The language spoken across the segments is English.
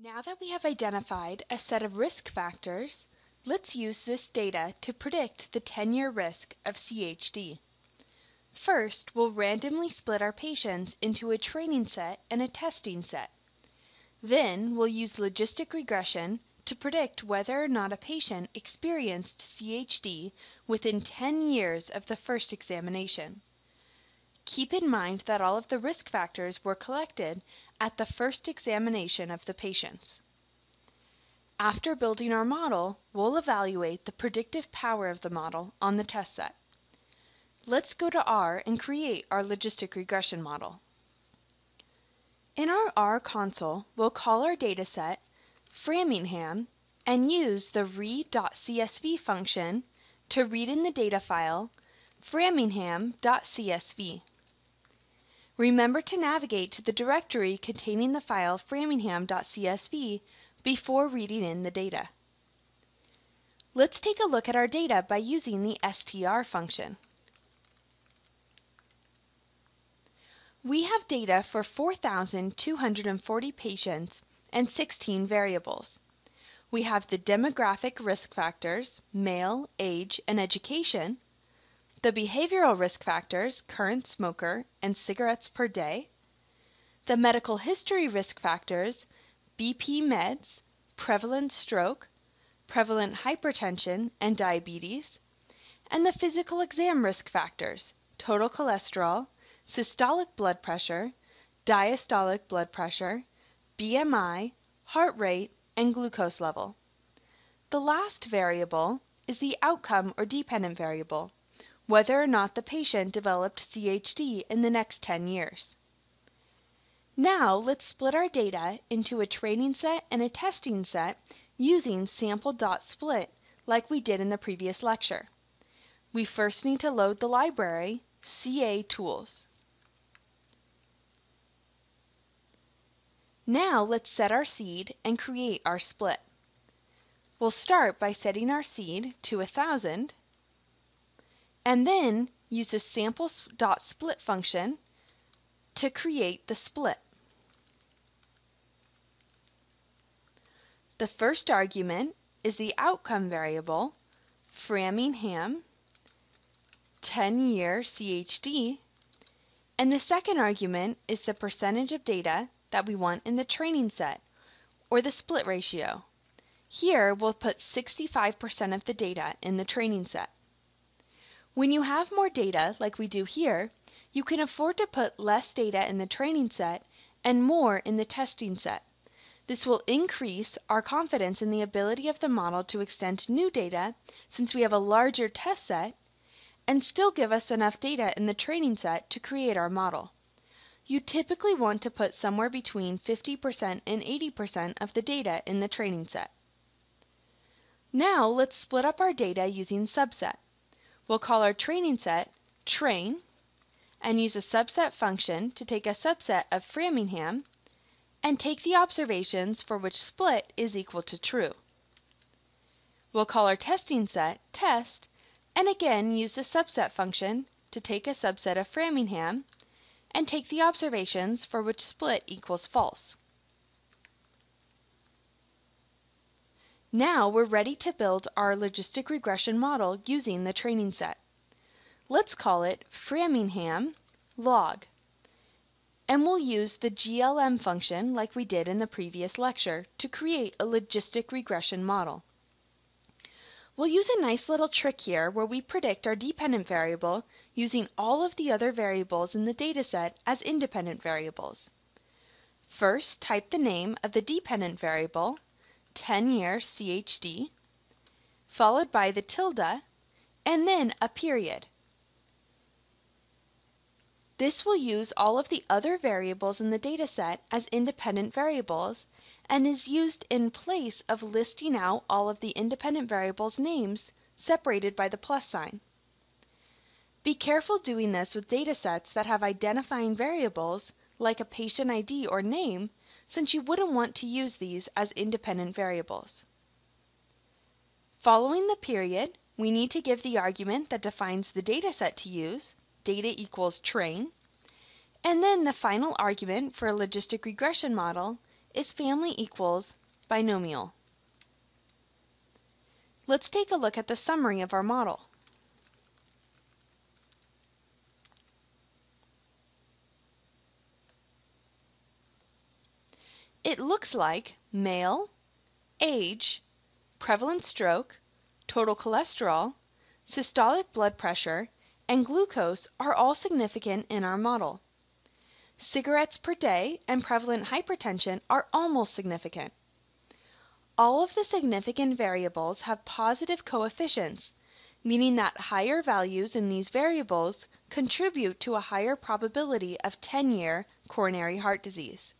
Now that we have identified a set of risk factors, let's use this data to predict the 10-year risk of CHD. First, we'll randomly split our patients into a training set and a testing set. Then, we'll use logistic regression to predict whether or not a patient experienced CHD within 10 years of the first examination. Keep in mind that all of the risk factors were collected at the first examination of the patients. After building our model, we'll evaluate the predictive power of the model on the test set. Let's go to R and create our logistic regression model. In our R console, we'll call our dataset Framingham and use the read.csv function to read in the data file framingham.csv. Remember to navigate to the directory containing the file framingham.csv before reading in the data. Let's take a look at our data by using the str function. We have data for 4,240 patients and 16 variables. We have the demographic risk factors, male, age, and education, the behavioral risk factors, current smoker, and cigarettes per day, the medical history risk factors, BP meds, prevalent stroke, prevalent hypertension and diabetes, and the physical exam risk factors, total cholesterol, systolic blood pressure, diastolic blood pressure, BMI, heart rate, and glucose level. The last variable is the outcome or dependent variable, whether or not the patient developed CHD in the next 10 years. Now let's split our data into a training set and a testing set using sample.split like we did in the previous lecture. We first need to load the library caTools. Now let's set our seed and create our split. We'll start by setting our seed to 1000 and then use the sample.split function to create the split. The first argument is the outcome variable, Framingham 10-year CHD, and the second argument is the percentage of data that we want in the training set, or the split ratio. Here, we'll put 65% of the data in the training set. When you have more data, like we do here, you can afford to put less data in the training set and more in the testing set. This will increase our confidence in the ability of the model to extend new data since we have a larger test set and still give us enough data in the training set to create our model. You typically want to put somewhere between 50% and 80% of the data in the training set. Now let's split up our data using subset. We'll call our training set train and use a subset function to take a subset of Framingham and take the observations for which split is equal to true. We'll call our testing set test and again use the subset function to take a subset of Framingham and take the observations for which split equals false. Now we're ready to build our logistic regression model using the training set. Let's call it Framingham log. And we'll use the GLM function like we did in the previous lecture to create a logistic regression model. We'll use a nice little trick here where we predict our dependent variable using all of the other variables in the dataset as independent variables. First, type the name of the dependent variable 10-year CHD, followed by the tilde, and then a period. This will use all of the other variables in the dataset as independent variables and is used in place of listing out all of the independent variables' names separated by the plus sign. Be careful doing this with datasets that have identifying variables like a patient ID or name since you wouldn't want to use these as independent variables. Following the period, we need to give the argument that defines the dataset to use, data equals train, and then the final argument for a logistic regression model is family equals binomial. Let's take a look at the summary of our model. It looks like male, age, prevalent stroke, total cholesterol, systolic blood pressure, and glucose are all significant in our model. Cigarettes per day and prevalent hypertension are almost significant. All of the significant variables have positive coefficients, meaning that higher values in these variables contribute to a higher probability of 10-year coronary heart disease.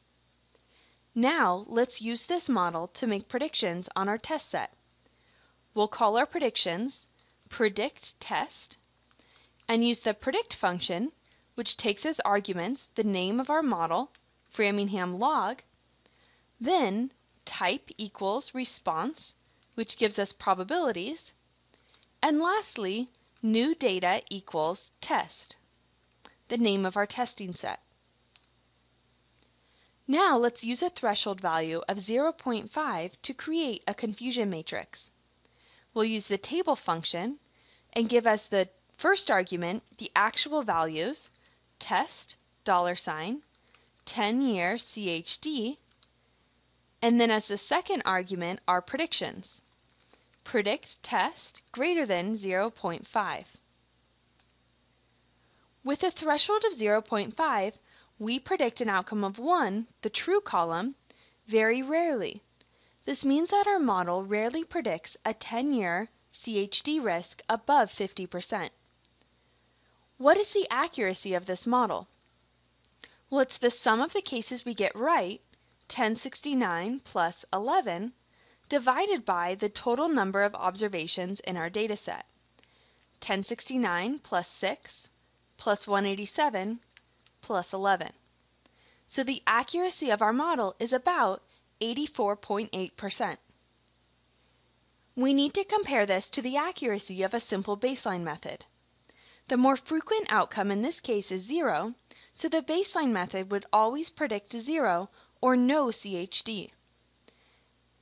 Now, let's use this model to make predictions on our test set. We'll call our predictions predict test and use the predict function, which takes as arguments the name of our model, Framingham log, then type equals response, which gives us probabilities, and lastly, new data equals test, the name of our testing set. Now let's use a threshold value of 0.5 to create a confusion matrix. We'll use the table function and give us the first argument the actual values, test, dollar sign, 10-year CHD, and then as the second argument our predictions. Predict test greater than 0.5. With a threshold of 0.5, we predict an outcome of 1, the true column, very rarely. This means that our model rarely predicts a 10-year CHD risk above 50%. What is the accuracy of this model? Well, it's the sum of the cases we get right, 1069 plus 11, divided by the total number of observations in our dataset. 1069 plus 6 plus 187 plus 11. So the accuracy of our model is about 84.8%. We need to compare this to the accuracy of a simple baseline method. The more frequent outcome in this case is 0, so the baseline method would always predict 0 or no CHD.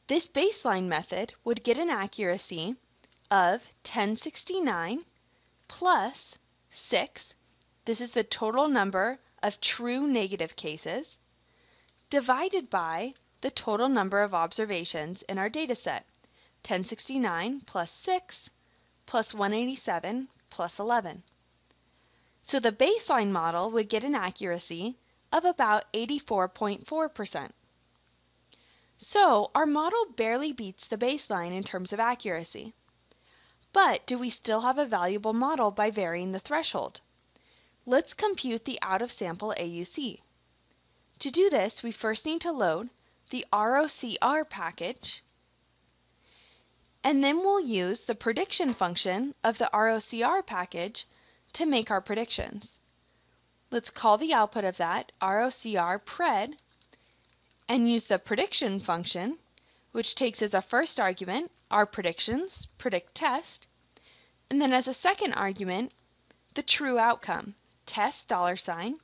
This baseline method would get an accuracy of 1069 plus 6, this is the total number of true negative cases divided by the total number of observations in our data set, 1069 plus 6 plus 187 plus 11. So the baseline model would get an accuracy of about 84.4%. So our model barely beats the baseline in terms of accuracy. But do we still have a valuable model by varying the threshold? Let's compute the out-of-sample AUC. To do this, we first need to load the ROCR package, and then we'll use the prediction function of the ROCR package to make our predictions. Let's call the output of that ROCR pred and use the prediction function, which takes as a first argument our predictions, predict test, and then as a second argument, the true outcome, test dollar sign,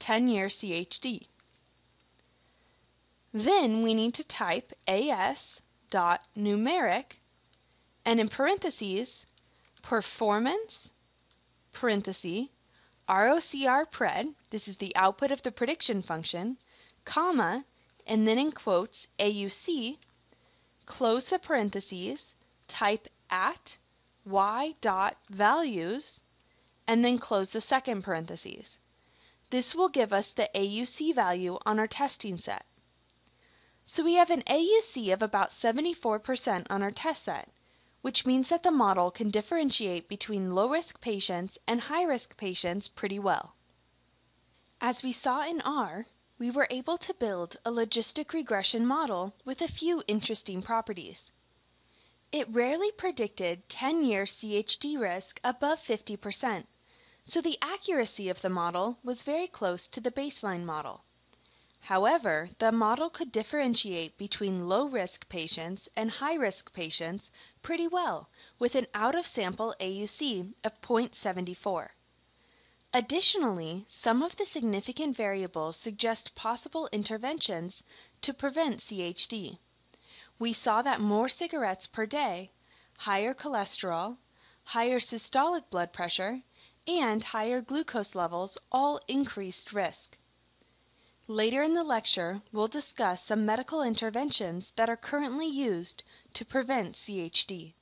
10-year CHD. Then we need to type as dot numeric and in parentheses performance parenthesis ROCR pred, this is the output of the prediction function, comma, and then in quotes AUC, close the parentheses, type at y dot values, and then close the second parentheses. This will give us the AUC value on our testing set. So we have an AUC of about 74% on our test set, which means that the model can differentiate between low-risk patients and high-risk patients pretty well. As we saw in R, we were able to build a logistic regression model with a few interesting properties. It rarely predicted 10-year CHD risk above 50%, so the accuracy of the model was very close to the baseline model. However, the model could differentiate between low-risk patients and high-risk patients pretty well with an out-of-sample AUC of 0.74. Additionally, some of the significant variables suggest possible interventions to prevent CHD. We saw that more cigarettes per day, higher cholesterol, higher systolic blood pressure, and higher glucose levels all increased risk. Later in the lecture we'll discuss some medical interventions that are currently used to prevent CHD.